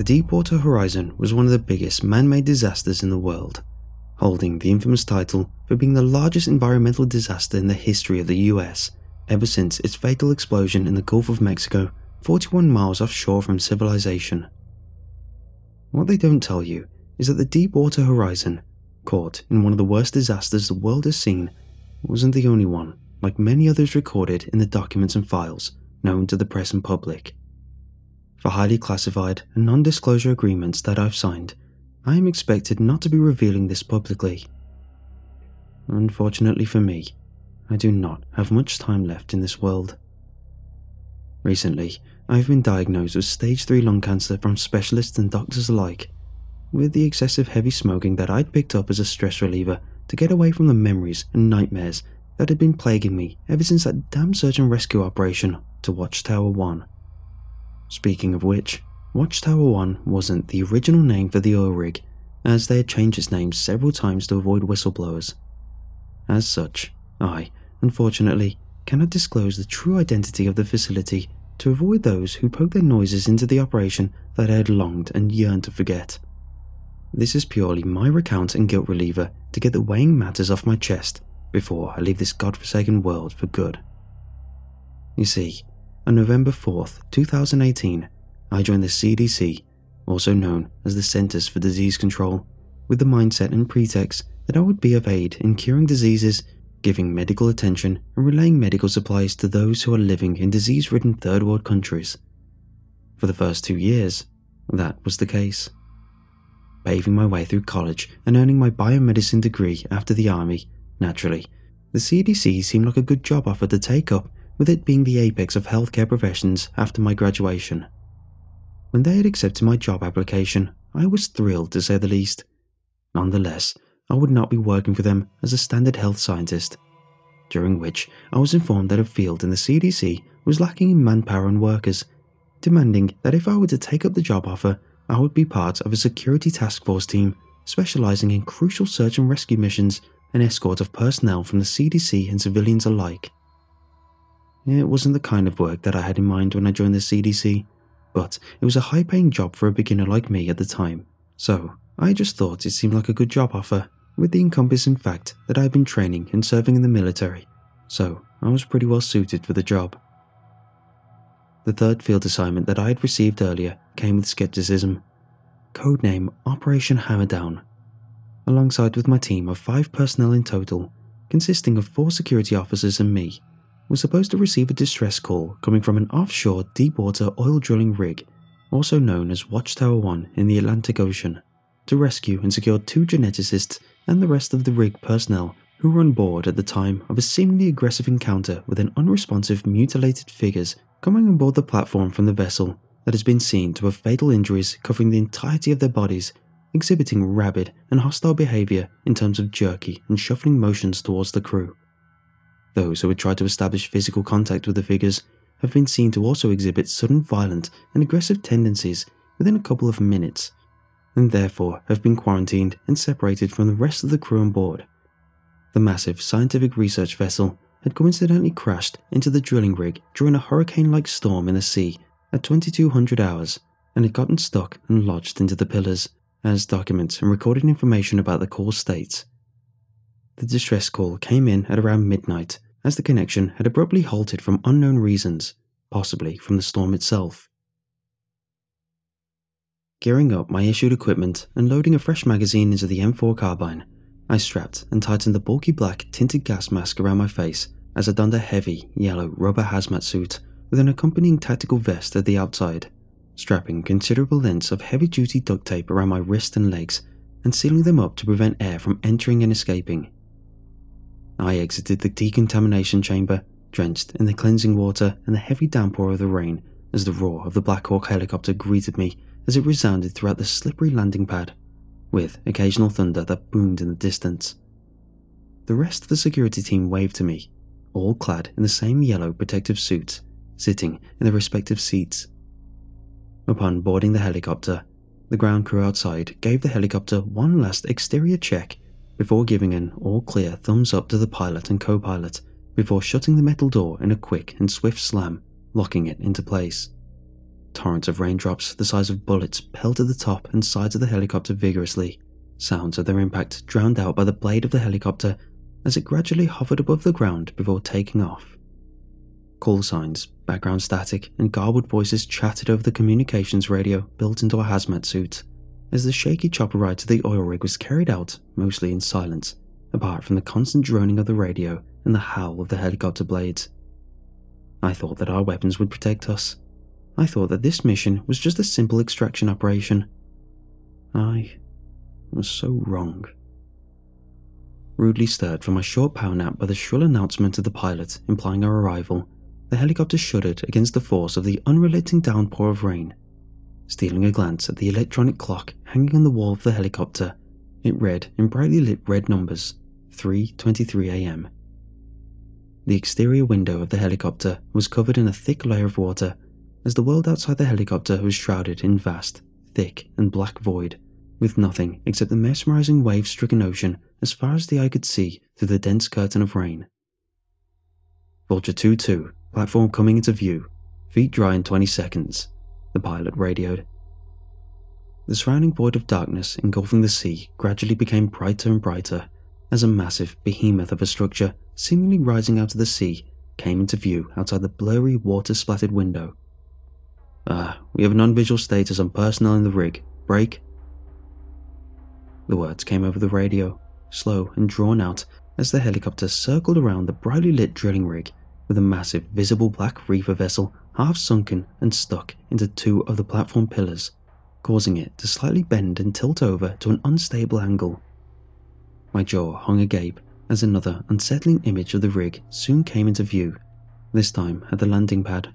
The Deepwater Horizon was one of the biggest man made disasters in the world, holding the infamous title for being the largest environmental disaster in the history of the US ever since its fatal explosion in the Gulf of Mexico, 41 miles offshore from civilization. What they don't tell you is that the Deepwater Horizon, caught in one of the worst disasters the world has seen, wasn't the only one, like many others recorded in the documents and files known to the press and public. For highly classified and non disclosure agreements that I've signed, I am expected not to be revealing this publicly. Unfortunately for me, I do not have much time left in this world. Recently, I have been diagnosed with stage 3 lung cancer from specialists and doctors alike, with the excessive heavy smoking that I'd picked up as a stress reliever to get away from the memories and nightmares that had been plaguing me ever since that damn search and rescue operation to Watchtower 1. Speaking of which, Watchtower 1 wasn't the original name for the oil rig, as they had changed its name several times to avoid whistleblowers. As such, I, unfortunately, cannot disclose the true identity of the facility to avoid those who poke their noses into the operation that I had longed and yearned to forget. This is purely my recount and guilt reliever to get the weighing matters off my chest before I leave this godforsaken world for good. You see, on November 4th, 2018, I joined the CDC, also known as the Centers for Disease Control, with the mindset and pretext that I would be of aid in curing diseases, giving medical attention, and relaying medical supplies to those who are living in disease ridden third world countries. For the first two years, that was the case. Paving my way through college and earning my biomedicine degree after the army, naturally, the CDC seemed like a good job offer to take up, with it being the apex of healthcare professions after my graduation. When they had accepted my job application, I was thrilled to say the least. Nonetheless, I would not be working for them as a standard health scientist, during which I was informed that a field in the CDC was lacking in manpower and workers, demanding that if I were to take up the job offer, I would be part of a security task force team specializing in crucial search and rescue missions and escort of personnel from the CDC and civilians alike. It wasn't the kind of work that I had in mind when I joined the CDC, but it was a high paying job for a beginner like me at the time, so I just thought it seemed like a good job offer, with the encompassing fact that I had been training and serving in the military, so I was pretty well suited for the job. The third field assignment that I had received earlier came with skepticism. Codename Operation Hammerdown. Alongside with my team of five personnel in total, consisting of four security officers and me, was supposed to receive a distress call coming from an offshore deepwater oil drilling rig, also known as Watchtower 1 in the Atlantic Ocean, to rescue and secure two geneticists and the rest of the rig personnel who were on board at the time of a seemingly aggressive encounter with an unresponsive mutilated figures coming on board the platform from the vessel that has been seen to have fatal injuries covering the entirety of their bodies, exhibiting rabid and hostile behavior in terms of jerky and shuffling motions towards the crew. Those who had tried to establish physical contact with the figures have been seen to also exhibit sudden violent and aggressive tendencies within a couple of minutes, and therefore have been quarantined and separated from the rest of the crew on board. The massive scientific research vessel had coincidentally crashed into the drilling rig during a hurricane like storm in the sea at 2200 hours and had gotten stuck and lodged into the pillars, as documents and recorded information about the call states. The distress call came in at around midnight, as the connection had abruptly halted from unknown reasons, possibly from the storm itself. Gearing up my issued equipment and loading a fresh magazine into the M4 carbine, I strapped and tightened the bulky black tinted gas mask around my face as I donned a heavy, yellow rubber hazmat suit with an accompanying tactical vest at the outside, strapping considerable lengths of heavy duty duct tape around my wrists and legs and sealing them up to prevent air from entering and escaping. I exited the decontamination chamber, drenched in the cleansing water and the heavy downpour of the rain as the roar of the Black Hawk helicopter greeted me as it resounded throughout the slippery landing pad, with occasional thunder that boomed in the distance. The rest of the security team waved to me, all clad in the same yellow protective suits, sitting in their respective seats. Upon boarding the helicopter, the ground crew outside gave the helicopter one last exterior check before giving an all clear thumbs up to the pilot and co pilot before shutting the metal door in a quick and swift slam, locking it into place. Torrents of raindrops the size of bullets pelted the top and sides of the helicopter vigorously, sounds of their impact drowned out by the blade of the helicopter as it gradually hovered above the ground before taking off. Call signs, background static, and garbled voices chattered over the communications radio built into a hazmat suit as the shaky chopper ride to the oil rig was carried out mostly in silence, apart from the constant droning of the radio and the howl of the helicopter blades. I thought that our weapons would protect us. I thought that this mission was just a simple extraction operation. I was so wrong. Rudely stirred from my short power nap by the shrill announcement of the pilot implying our arrival, the helicopter shuddered against the force of the unrelenting downpour of rain. Stealing a glance at the electronic clock hanging on the wall of the helicopter, it read in brightly lit red numbers 3:23 a.m. The exterior window of the helicopter was covered in a thick layer of water, as the world outside the helicopter was shrouded in vast, thick, and black void, with nothing except the mesmerizing wave stricken ocean as far as the eye could see through the dense curtain of rain. Vulture 2 2, platform coming into view, feet dry in 20 seconds, the pilot radioed. The surrounding void of darkness engulfing the sea gradually became brighter and brighter as a massive behemoth of a structure seemingly rising out of the sea, came into view outside the blurry, water splattered window. Ah, we have non visual status on personnel in the rig. Break. The words came over the radio, slow and drawn out, as the helicopter circled around the brightly lit drilling rig with a massive, visible black reefer vessel half sunken and stuck into two of the platform pillars, causing it to slightly bend and tilt over to an unstable angle. My jaw hung agape as another unsettling image of the rig soon came into view, this time at the landing pad.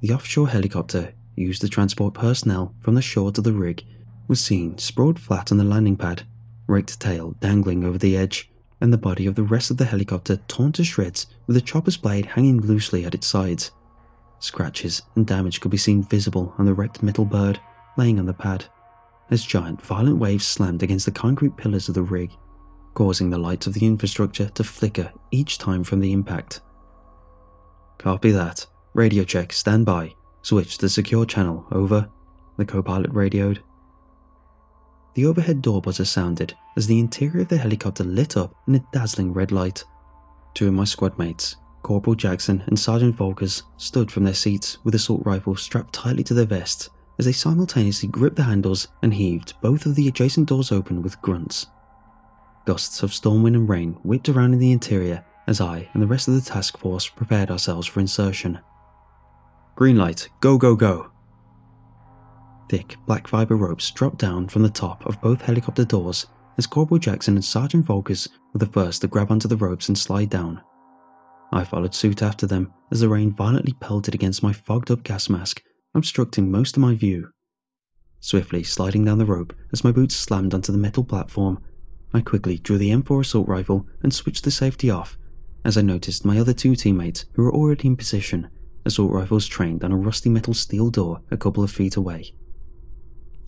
The offshore helicopter, used to transport personnel from the shore to the rig, was seen sprawled flat on the landing pad, raked tail dangling over the edge, and the body of the rest of the helicopter torn to shreds with the chopper's blade hanging loosely at its sides. Scratches and damage could be seen visible on the wrecked metal bird laying on the pad, as giant violent waves slammed against the concrete pillars of the rig causing the lights of the infrastructure to flicker each time from the impact. Copy that. Radio check, stand by. Switch to secure channel, over. The co pilot radioed. The overhead door buzzer sounded as the interior of the helicopter lit up in a dazzling red light. Two of my squad mates, Corporal Jackson and Sergeant Volkers, stood from their seats with assault rifles strapped tightly to their vests as they simultaneously gripped the handles and heaved both of the adjacent doors open with grunts. Gusts of storm wind and rain whipped around in the interior as I and the rest of the task force prepared ourselves for insertion. Green light, go, go, go. Thick black fibre ropes dropped down from the top of both helicopter doors as Corporal Jackson and Sergeant Volkers were the first to grab onto the ropes and slide down. I followed suit after them as the rain violently pelted against my fogged up gas mask, obstructing most of my view. Swiftly sliding down the rope as my boots slammed onto the metal platform I quickly drew the M4 assault rifle and switched the safety off, as I noticed my other two teammates who were already in position, assault rifles trained on a rusty metal steel door a couple of feet away.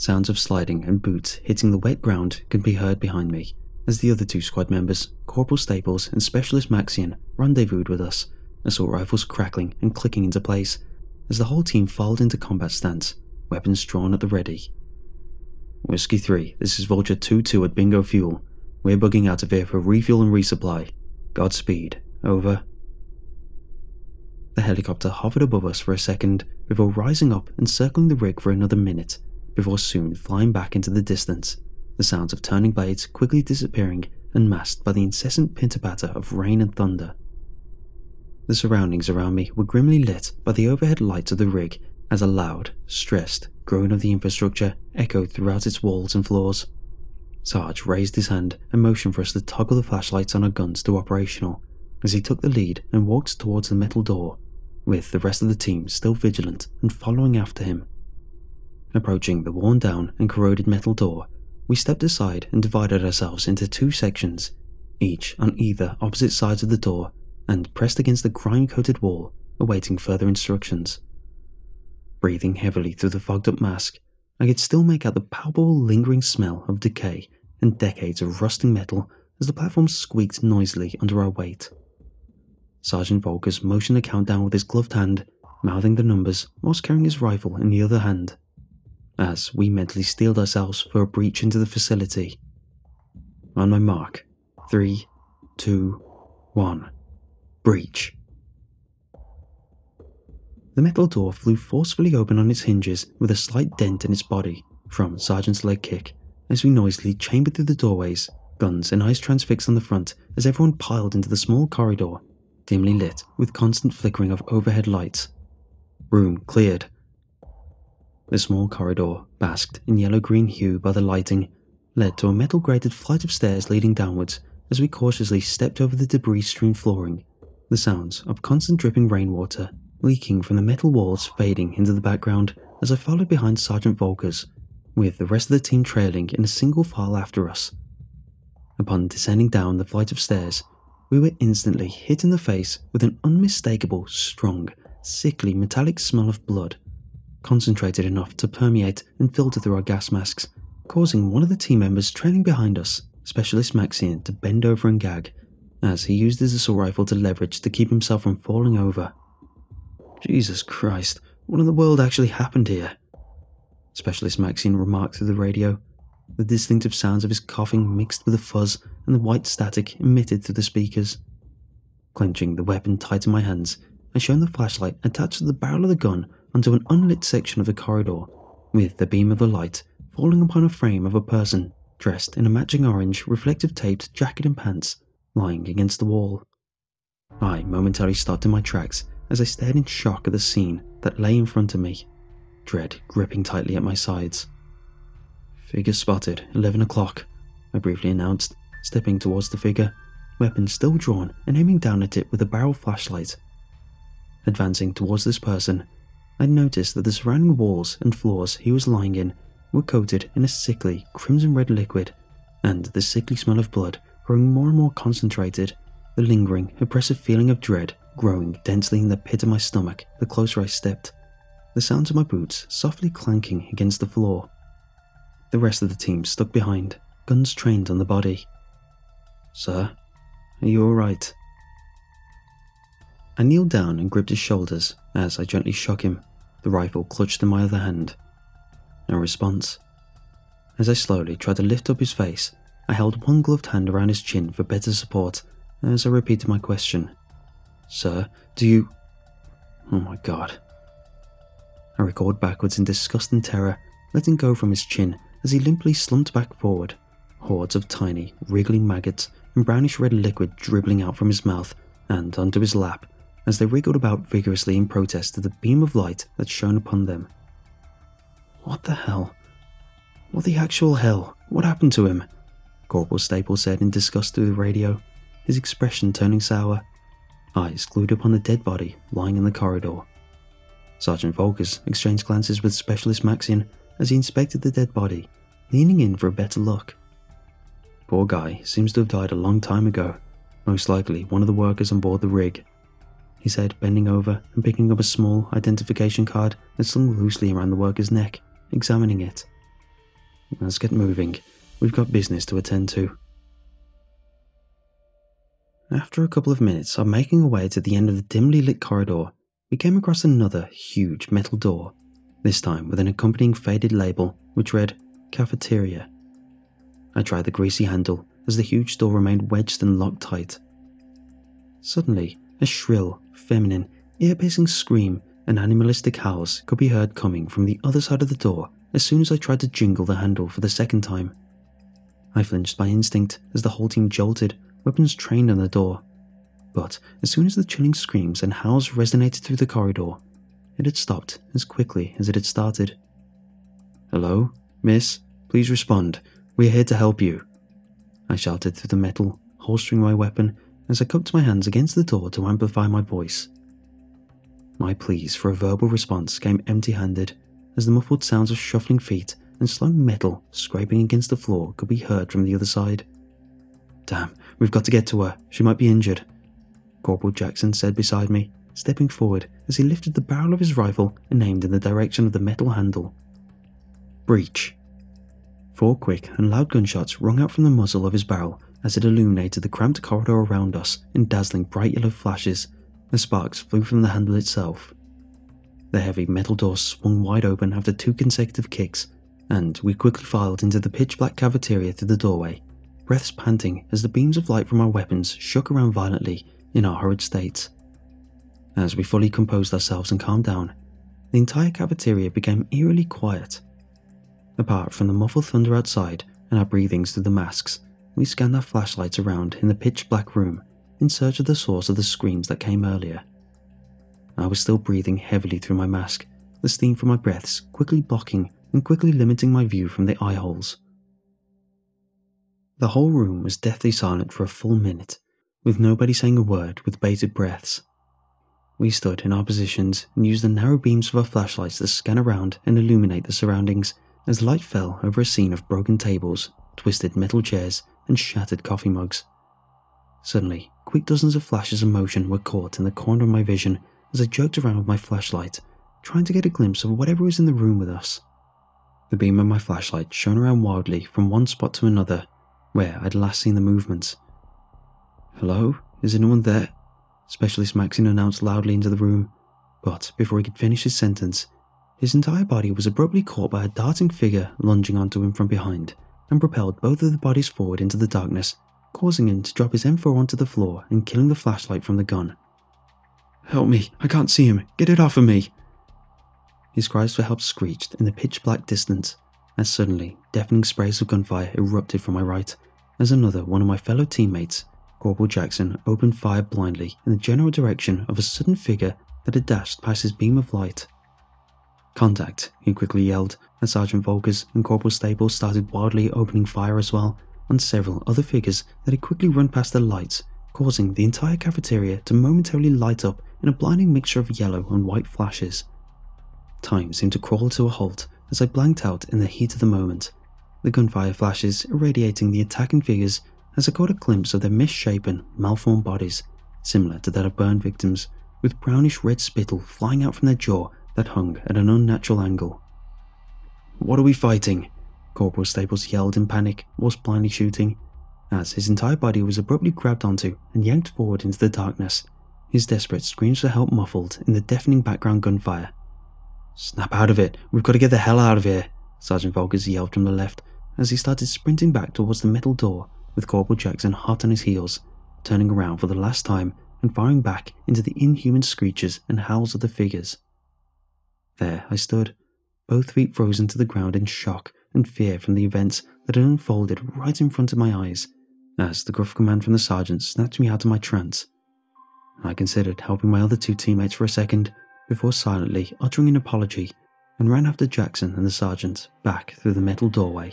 Sounds of sliding and boots hitting the wet ground can be heard behind me, as the other two squad members, Corporal Staples and Specialist Maxian, rendezvoused with us, assault rifles crackling and clicking into place, as the whole team filed into combat stance, weapons drawn at the ready. Whiskey 3, this is Vulture 2-2 at Bingo Fuel. We're bugging out of here for refuel and resupply. Godspeed. Over. The helicopter hovered above us for a second before rising up and circling the rig for another minute, before soon flying back into the distance, the sounds of turning blades quickly disappearing and masked by the incessant pitter patter of rain and thunder. The surroundings around me were grimly lit by the overhead lights of the rig as a loud, stressed groan of the infrastructure echoed throughout its walls and floors. Sarge raised his hand and motioned for us to toggle the flashlights on our guns to operational as he took the lead and walked towards the metal door, with the rest of the team still vigilant and following after him. Approaching the worn down and corroded metal door, we stepped aside and divided ourselves into two sections, each on either opposite sides of the door, and pressed against the grime coated wall, awaiting further instructions. Breathing heavily through the fogged up mask, I could still make out the palpable lingering smell of decay and decades of rusting metal as the platform squeaked noisily under our weight. Sergeant Volkers motioned the countdown with his gloved hand, mouthing the numbers whilst carrying his rifle in the other hand, as we mentally steeled ourselves for a breach into the facility. On my mark, three, two, one, breach. The metal door flew forcefully open on its hinges with a slight dent in its body from Sergeant's leg kick as we noisily chambered through the doorways, guns and eyes transfixed on the front as everyone piled into the small corridor, dimly lit with constant flickering of overhead lights. Room cleared. The small corridor, basked in yellow green hue by the lighting, led to a metal grated flight of stairs leading downwards as we cautiously stepped over the debris strewn flooring, the sounds of constant dripping rainwater leaking from the metal walls fading into the background as I followed behind Sergeant Volkers, with the rest of the team trailing in a single file after us. Upon descending down the flight of stairs, we were instantly hit in the face with an unmistakable, strong, sickly metallic smell of blood, concentrated enough to permeate and filter through our gas masks, causing one of the team members trailing behind us, Specialist Maxine, to bend over and gag, as he used his assault rifle to leverage to keep himself from falling over. Jesus Christ, what in the world actually happened here? Specialist Maxine remarked through the radio, the distinctive sounds of his coughing mixed with the fuzz and the white static emitted through the speakers. Clenching the weapon tight in my hands, I shone the flashlight attached to the barrel of the gun onto an unlit section of the corridor, with the beam of the light falling upon a frame of a person dressed in a matching orange reflective taped jacket and pants lying against the wall. I momentarily stopped in my tracks as I stared in shock at the scene that lay in front of me, dread gripping tightly at my sides. Figure spotted, 11 o'clock, I briefly announced, stepping towards the figure, weapon still drawn and aiming down at it with a barrel flashlight. Advancing towards this person, I noticed that the surrounding walls and floors he was lying in were coated in a sickly crimson red liquid, and the sickly smell of blood growing more and more concentrated, the lingering, oppressive feeling of dread growing densely in the pit of my stomach the closer I stepped, the sounds of my boots softly clanking against the floor. The rest of the team stuck behind, guns trained on the body. Sir, are you alright? I kneeled down and gripped his shoulders as I gently shook him, the rifle clutched in my other hand. No response. As I slowly tried to lift up his face, I held one gloved hand around his chin for better support as I repeated my question. Sir, do you. Oh my god. I recoiled backwards in disgust and terror, letting go from his chin as he limply slumped back forward, hordes of tiny, wriggling maggots and brownish red liquid dribbling out from his mouth and onto his lap as they wriggled about vigorously in protest to the beam of light that shone upon them. What the hell? What the actual hell? What happened to him? Corporal Staple said in disgust through the radio, his expression turning sour eyes glued upon the dead body lying in the corridor. Sergeant Volkers exchanged glances with Specialist Maxine as he inspected the dead body, leaning in for a better look. Poor guy seems to have died a long time ago, most likely one of the workers on board the rig. He said, bending over and picking up a small identification card that slung loosely around the worker's neck, examining it. Let's get moving. We've got business to attend to. After a couple of minutes of making our way to the end of the dimly lit corridor, we came across another huge metal door, this time with an accompanying faded label which read Cafeteria. I tried the greasy handle as the huge door remained wedged and locked tight. Suddenly, a shrill, feminine, ear piercing scream and animalistic howls could be heard coming from the other side of the door as soon as I tried to jingle the handle for the second time. I flinched by instinct as the whole team jolted weapons trained on the door. But as soon as the chilling screams and howls resonated through the corridor, it had stopped as quickly as it had started. Hello, miss, please respond. We are here to help you. I shouted through the metal, holstering my weapon as I cupped my hands against the door to amplify my voice. My pleas for a verbal response came empty handed as the muffled sounds of shuffling feet and slow metal scraping against the floor could be heard from the other side. Damn, we've got to get to her. She might be injured. Corporal Jackson said beside me, stepping forward as he lifted the barrel of his rifle and aimed in the direction of the metal handle. Breach. Four quick and loud gunshots rung out from the muzzle of his barrel as it illuminated the cramped corridor around us in dazzling bright yellow flashes. The sparks flew from the handle itself. The heavy metal door swung wide open after two consecutive kicks, and we quickly filed into the pitch black cafeteria through the doorway, breaths panting as the beams of light from our weapons shook around violently in our hurried states. As we fully composed ourselves and calmed down, the entire cafeteria became eerily quiet. Apart from the muffled thunder outside and our breathings through the masks, we scanned our flashlights around in the pitch black room in search of the source of the screams that came earlier. I was still breathing heavily through my mask, the steam from my breaths quickly blocking and quickly limiting my view from the eye holes. The whole room was deathly silent for a full minute, with nobody saying a word with bated breaths. We stood in our positions and used the narrow beams of our flashlights to scan around and illuminate the surroundings as light fell over a scene of broken tables, twisted metal chairs, and shattered coffee mugs. Suddenly, quick dozens of flashes of motion were caught in the corner of my vision as I jerked around with my flashlight, trying to get a glimpse of whatever was in the room with us. The beam of my flashlight shone around wildly from one spot to another, where I'd last seen the movements. Hello? Is anyone there? Specialist Maxine announced loudly into the room, but before he could finish his sentence, his entire body was abruptly caught by a darting figure lunging onto him from behind and propelled both of the bodies forward into the darkness, causing him to drop his M4 onto the floor and killing the flashlight from the gun. Help me, I can't see him, get it off of me! His cries for help screeched in the pitch black distance, as suddenly deafening sprays of gunfire erupted from my right, as another one of my fellow teammates, Corporal Jackson, opened fire blindly in the general direction of a sudden figure that had dashed past his beam of light. Contact, he quickly yelled, Sergeant Volkers and Corporal Staples started wildly opening fire as well on several other figures that had quickly run past their lights, causing the entire cafeteria to momentarily light up in a blinding mixture of yellow and white flashes. Time seemed to crawl to a halt as I blanked out in the heat of the moment, the gunfire flashes irradiating the attacking figures as I caught a glimpse of their misshapen, malformed bodies, similar to that of burned victims, with brownish red spittle flying out from their jaw that hung at an unnatural angle. What are we fighting? Corporal Staples yelled in panic whilst blindly shooting, as his entire body was abruptly grabbed onto and yanked forward into the darkness, his desperate screams for help muffled in the deafening background gunfire. Snap out of it, we've got to get the hell out of here, Sergeant Volkers yelled from the left as he started sprinting back towards the metal door with Corporal Jackson hot on his heels, turning around for the last time and firing back into the inhuman screeches and howls of the figures. There I stood, both feet frozen to the ground in shock and fear from the events that had unfolded right in front of my eyes, as the gruff command from the sergeant snatched me out of my trance. I considered helping my other two teammates for a second before silently uttering an apology and ran after Jackson and the sergeant back through the metal doorway.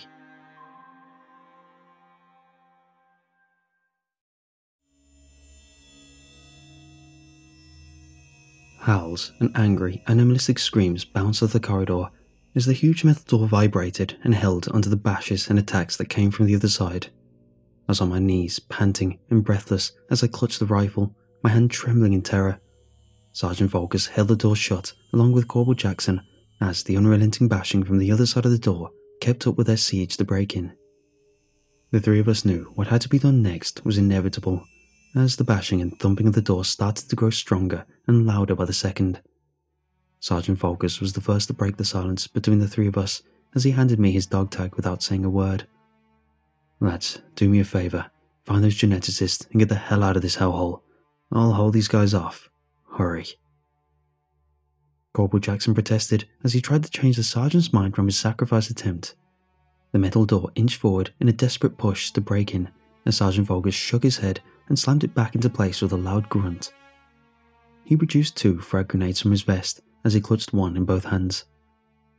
Howls and angry, animalistic screams bounced off the corridor as the huge metal door vibrated and held under the bashes and attacks that came from the other side. I was on my knees, panting and breathless as I clutched the rifle, my hand trembling in terror. Sergeant Volkers held the door shut along with Corporal Jackson as the unrelenting bashing from the other side of the door kept up with their siege to break in. The three of us knew what had to be done next was inevitable as the bashing and thumping of the door started to grow stronger and louder by the second. Sergeant Volkers was the first to break the silence between the three of us as he handed me his dog tag without saying a word. Lads, do me a favour. Find those geneticists and get the hell out of this hellhole. I'll hold these guys off. Hurry. Corporal Jackson protested as he tried to change the sergeant's mind from his sacrifice attempt. The metal door inched forward in a desperate push to break in, as Sergeant Volkers shook his head and slammed it back into place with a loud grunt. He produced two frag grenades from his vest as he clutched one in both hands.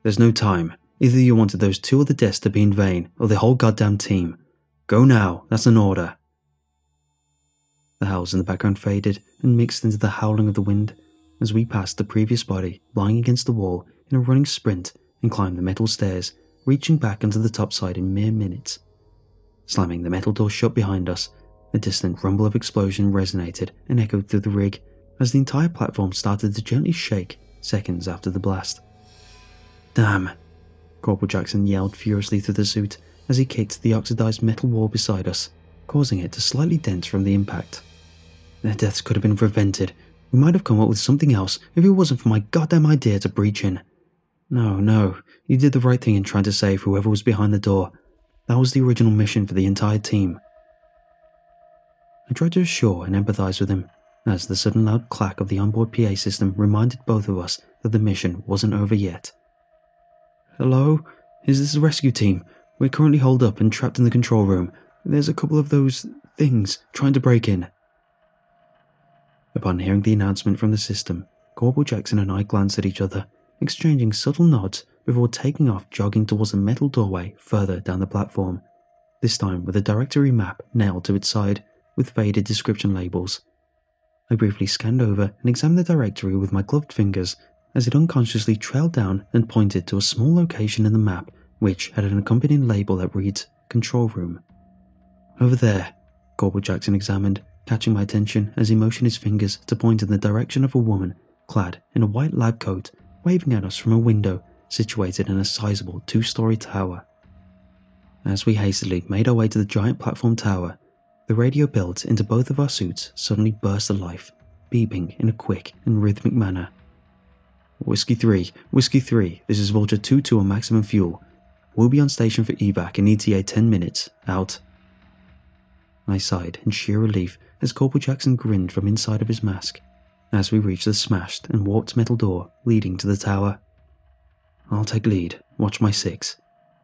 There's no time. Either you wanted those two other deaths to be in vain, or the whole goddamn team. Go now, that's an order. The howls in the background faded and mixed into the howling of the wind as we passed the previous body lying against the wall in a running sprint and climbed the metal stairs, reaching back onto the top side in mere minutes. Slamming the metal door shut behind us, a distant rumble of explosion resonated and echoed through the rig as the entire platform started to gently shake seconds after the blast. Damn! Corporal Jackson yelled furiously through the suit as he kicked the oxidized metal wall beside us, causing it to slightly dent from the impact. Their deaths could have been prevented. We might have come up with something else if it wasn't for my goddamn idea to breach in. No, no, you did the right thing in trying to save whoever was behind the door. That was the original mission for the entire team. I tried to assure and empathize with him, as the sudden loud clack of the onboard PA system reminded both of us that the mission wasn't over yet. Hello? Is this the rescue team? We're currently holed up and trapped in the control room. There's a couple of those things trying to break in. Upon hearing the announcement from the system, Corporal Jackson and I glanced at each other, exchanging subtle nods before taking off jogging towards a metal doorway further down the platform, this time with a directory map nailed to its side with faded description labels. I briefly scanned over and examined the directory with my gloved fingers as it unconsciously trailed down and pointed to a small location in the map which had an accompanying label that reads Control Room. Over there, Corporal Jackson examined, catching my attention as he motioned his fingers to point in the direction of a woman clad in a white lab coat waving at us from a window situated in a sizable two story tower. As we hastily made our way to the giant platform tower, the radio built into both of our suits suddenly burst to life, beeping in a quick and rhythmic manner. Whiskey 3, Whiskey 3, this is Vulture 2 2 on maximum fuel. We'll be on station for evac in ETA 10 minutes. Out. I sighed in sheer relief as Corporal Jackson grinned from inside of his mask as we reached the smashed and warped metal door leading to the tower. I'll take lead, watch my six,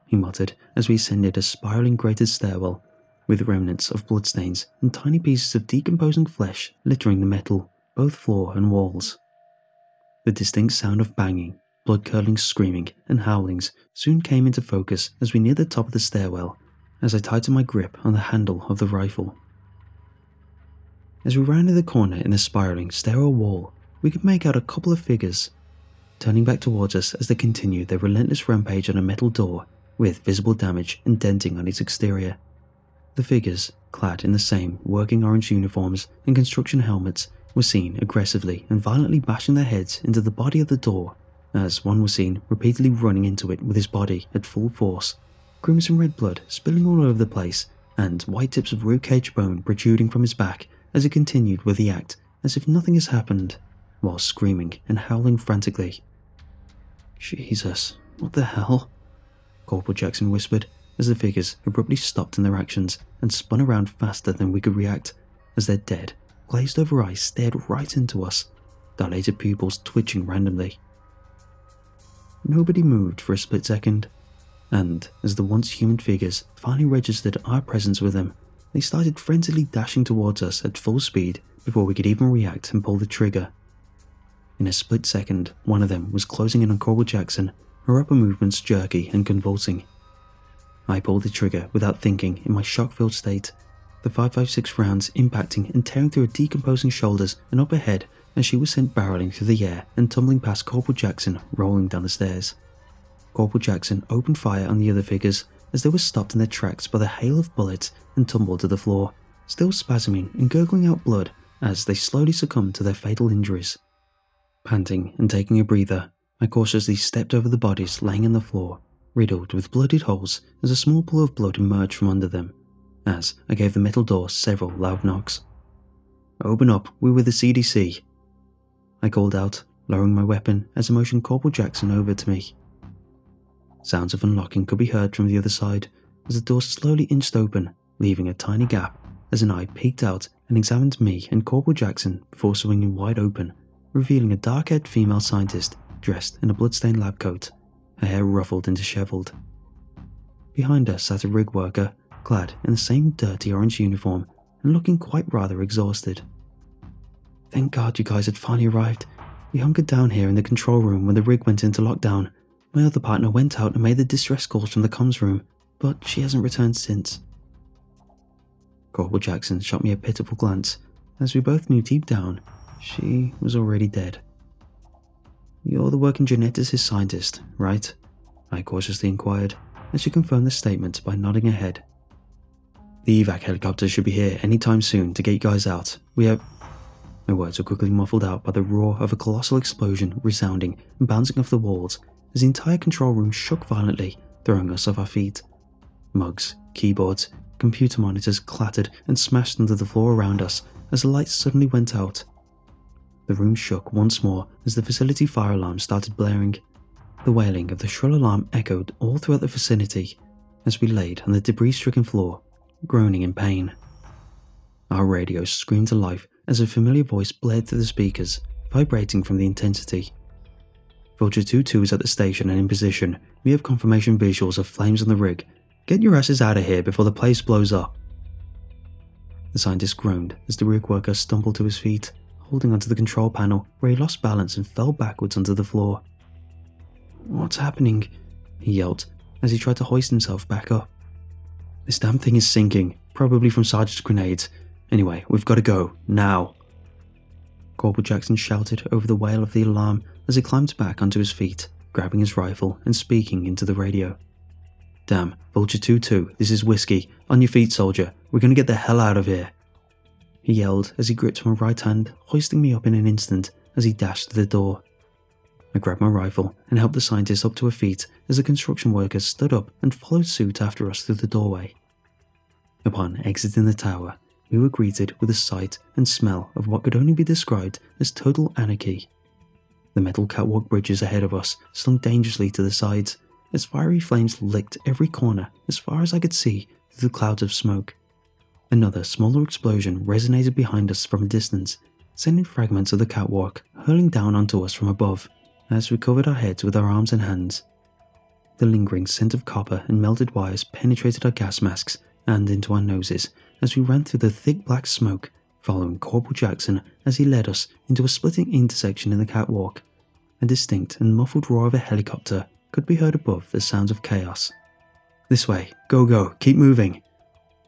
he muttered as we ascended a spiraling grated stairwell with remnants of bloodstains and tiny pieces of decomposing flesh littering the metal, both floor and walls. The distinct sound of banging, blood curdling screaming, and howlings soon came into focus as we neared the top of the stairwell, as I tightened my grip on the handle of the rifle. As we rounded the corner in the spiraling stairwell wall, we could make out a couple of figures turning back towards us as they continued their relentless rampage on a metal door with visible damage and denting on its exterior. The figures, clad in the same working orange uniforms and construction helmets, were seen aggressively and violently bashing their heads into the body of the door, as one was seen repeatedly running into it with his body at full force, crimson red blood spilling all over the place, and white tips of ribcage bone protruding from his back as he continued with the act as if nothing has happened, while screaming and howling frantically. Jesus, what the hell? Corporal Jackson whispered as the figures abruptly stopped in their actions and spun around faster than we could react, as their dead, glazed over eyes stared right into us, dilated pupils twitching randomly. Nobody moved for a split second, and as the once human figures finally registered our presence with them, they started frantically dashing towards us at full speed before we could even react and pull the trigger. In a split second, one of them was closing in on Corporal Jackson, her upper movements jerky and convulsing. I pulled the trigger without thinking in my shock filled state, the 5.56 rounds impacting and tearing through her decomposing shoulders and upper head as she was sent barreling through the air and tumbling past Corporal Jackson, rolling down the stairs. Corporal Jackson opened fire on the other figures as they were stopped in their tracks by the hail of bullets and tumbled to the floor, still spasming and gurgling out blood as they slowly succumbed to their fatal injuries. Panting and taking a breather, I cautiously stepped over the bodies laying on the floor riddled with bloodied holes as a small pool of blood emerged from under them, as I gave the metal door several loud knocks. Open up, we were the CDC. I called out, lowering my weapon as I motioned Corporal Jackson over to me. Sounds of unlocking could be heard from the other side as the door slowly inched open, leaving a tiny gap as an eye peeked out and examined me and Corporal Jackson before swinging wide open, revealing a dark haired female scientist dressed in a bloodstained lab coat her hair ruffled and disheveled. Behind her sat a rig worker, clad in the same dirty orange uniform and looking quite rather exhausted. Thank God you guys had finally arrived. We hunkered down here in the control room when the rig went into lockdown. My other partner went out and made the distress calls from the comms room, but she hasn't returned since. Corporal Jackson shot me a pitiful glance, as we both knew deep down she was already dead. You're the working geneticist scientist, right? I cautiously inquired, and she confirmed the statement by nodding her head. The evac helicopter should be here any time soon to get you guys out. We have. My words were quickly muffled out by the roar of a colossal explosion resounding and bouncing off the walls as the entire control room shook violently, throwing us off our feet. Mugs, keyboards, computer monitors clattered and smashed into the floor around us as the lights suddenly went out. The room shook once more as the facility fire alarm started blaring. The wailing of the shrill alarm echoed all throughout the vicinity as we laid on the debris stricken floor, groaning in pain. Our radio screamed to life as a familiar voice blared through the speakers, vibrating from the intensity. Vulture 2-2 is at the station and in position. We have confirmation visuals of flames on the rig. Get your asses out of here before the place blows up. The scientist groaned as the rig worker stumbled to his feet, holding onto the control panel where he lost balance and fell backwards onto the floor. What's happening? he yelled as he tried to hoist himself back up. This damn thing is sinking, probably from Sarge's grenades. Anyway, we've got to go, now. Corporal Jackson shouted over the wail of the alarm as he climbed back onto his feet, grabbing his rifle and speaking into the radio. Damn, Vulture 2 2, this is Whiskey. On your feet, soldier. We're gonna get the hell out of here. He yelled as he gripped my right hand, hoisting me up in an instant as he dashed to the door. I grabbed my rifle and helped the scientist up to her feet as the construction workers stood up and followed suit after us through the doorway. Upon exiting the tower, we were greeted with a sight and smell of what could only be described as total anarchy. The metal catwalk bridges ahead of us slung dangerously to the sides as fiery flames licked every corner as far as I could see through the clouds of smoke. Another smaller explosion resonated behind us from a distance, sending fragments of the catwalk hurling down onto us from above as we covered our heads with our arms and hands. The lingering scent of copper and melted wires penetrated our gas masks and into our noses as we ran through the thick black smoke, following Corporal Jackson as he led us into a splitting intersection in the catwalk. A distinct and muffled roar of a helicopter could be heard above the sounds of chaos. This way, go, go, keep moving,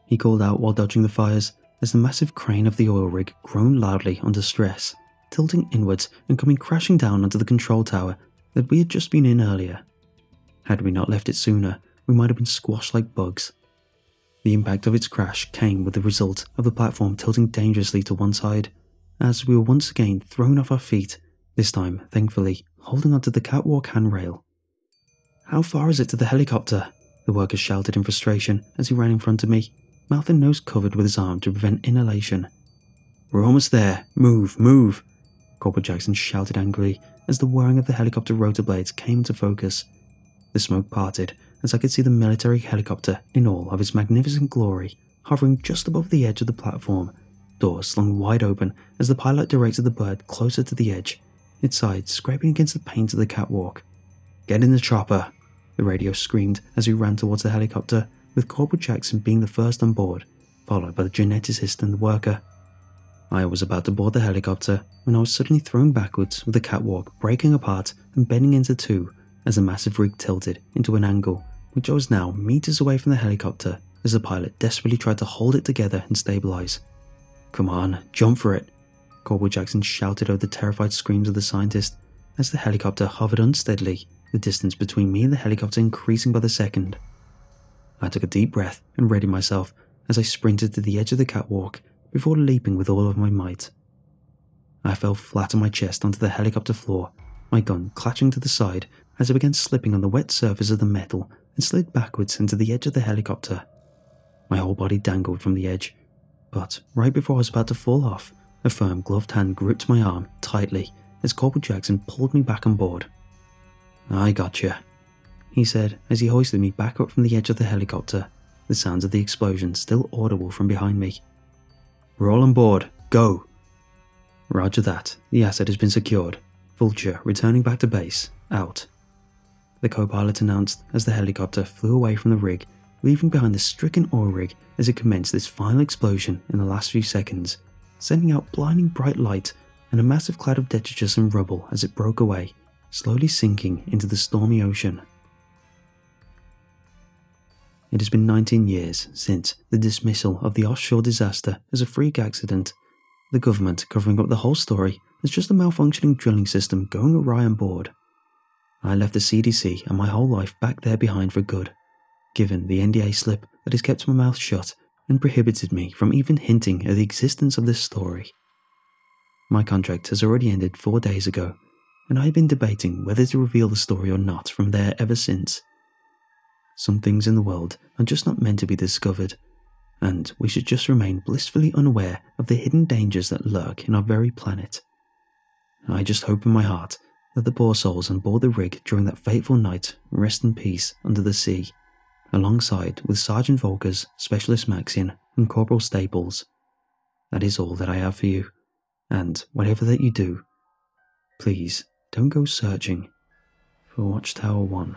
he called out while dodging the fires as the massive crane of the oil rig groaned loudly under stress, tilting inwards and coming crashing down onto the control tower that we had just been in earlier. Had we not left it sooner, we might have been squashed like bugs. The impact of its crash came with the result of the platform tilting dangerously to one side, as we were once again thrown off our feet, this time, thankfully, holding onto the catwalk handrail. How far is it to the helicopter? The worker shouted in frustration as he ran in front of me, mouth and nose covered with his arm to prevent inhalation. We're almost there. Move, move, Corporal Jackson shouted angrily as the whirring of the helicopter rotor blades came into focus. The smoke parted as I could see the military helicopter in all of its magnificent glory hovering just above the edge of the platform, doors slung wide open as the pilot directed the bird closer to the edge, its sides scraping against the paint of the catwalk. Get in the chopper, the radio screamed as we ran towards the helicopter, with Corporal Jackson being the first on board, followed by the geneticist and the worker. I was about to board the helicopter when I was suddenly thrown backwards with the catwalk breaking apart and bending into two as the massive rig tilted into an angle, which I was now meters away from the helicopter as the pilot desperately tried to hold it together and stabilize. Come on, jump for it, Corporal Jackson shouted over the terrified screams of the scientist as the helicopter hovered unsteadily, the distance between me and the helicopter increasing by the second. I took a deep breath and readied myself as I sprinted to the edge of the catwalk before leaping with all of my might. I fell flat on my chest onto the helicopter floor, my gun clattering to the side as I began slipping on the wet surface of the metal and slid backwards into the edge of the helicopter. My whole body dangled from the edge, but right before I was about to fall off, a firm gloved hand gripped my arm tightly as Corporal Jackson pulled me back on board. I gotcha, he said as he hoisted me back up from the edge of the helicopter, the sounds of the explosion still audible from behind me. We're all on board. Go. Roger that. The asset has been secured. Vulture returning back to base. Out. The co pilot announced as the helicopter flew away from the rig, leaving behind the stricken oil rig as it commenced its final explosion in the last few seconds, sending out blinding bright light and a massive cloud of detritus and rubble as it broke away, slowly sinking into the stormy ocean. It has been 19 years since the dismissal of the offshore disaster as a freak accident. The government covering up the whole story as just a malfunctioning drilling system going awry on board. I left the CDC and my whole life back there behind for good, given the NDA slip that has kept my mouth shut and prohibited me from even hinting at the existence of this story. My contract has already ended four days ago, and I've been debating whether to reveal the story or not from there ever since. Some things in the world are just not meant to be discovered, and we should just remain blissfully unaware of the hidden dangers that lurk in our very planet. I just hope in my heart that the poor souls on board the rig during that fateful night rest in peace under the sea, alongside with Sergeant Volkers, Specialist Maxian, and Corporal Staples. That is all that I have for you, and whatever that you do, please don't go searching for Watchtower 1.